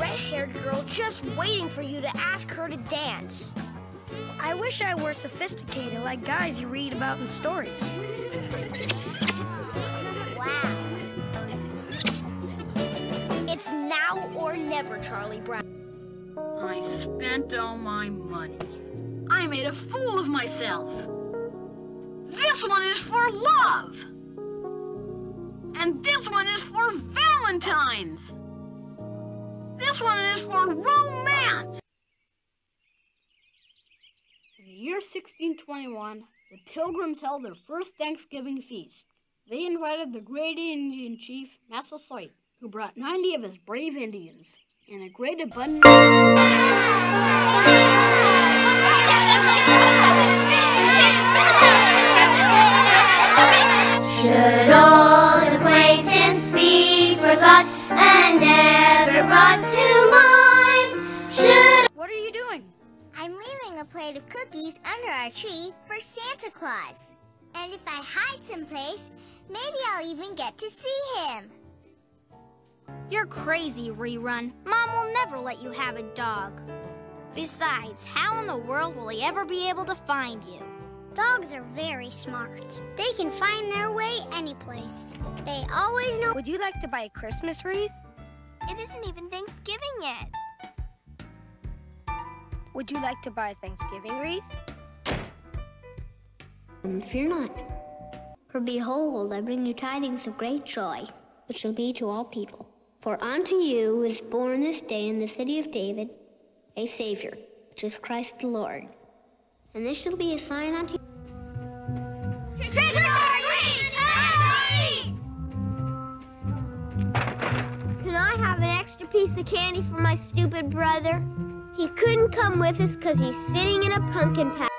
red-haired girl just waiting for you to ask her to dance. I wish I were sophisticated like guys you read about in stories. Wow. It's now or never, Charlie Brown. I spent all my money. I made a fool of myself. This one is for love. And this one is for Valentine's. This one is for romance. In the year 1621, the Pilgrims held their first Thanksgiving feast. They invited the great Indian chief, Massasoit, who brought 90 of his brave Indians and a great abundance. Should old acquaintance be forgot and never brought to plate of cookies under our tree for Santa Claus. And if I hide someplace, maybe I'll even get to see him. You're crazy, Rerun. Mom will never let you have a dog. Besides, how in the world will he ever be able to find you? Dogs are very smart. They can find their way anyplace. They always know. Would you like to buy a Christmas wreath? It isn't even Thanksgiving yet. Would you like to buy a Thanksgiving wreath? And fear not. For behold, I bring you tidings of great joy, which shall be to all people. For unto you is born this day in the city of David a Savior, which is Christ the Lord. And this shall be a sign unto you. Can I have an extra piece of candy for my stupid brother? He couldn't come with us because he's sitting in a pumpkin patch.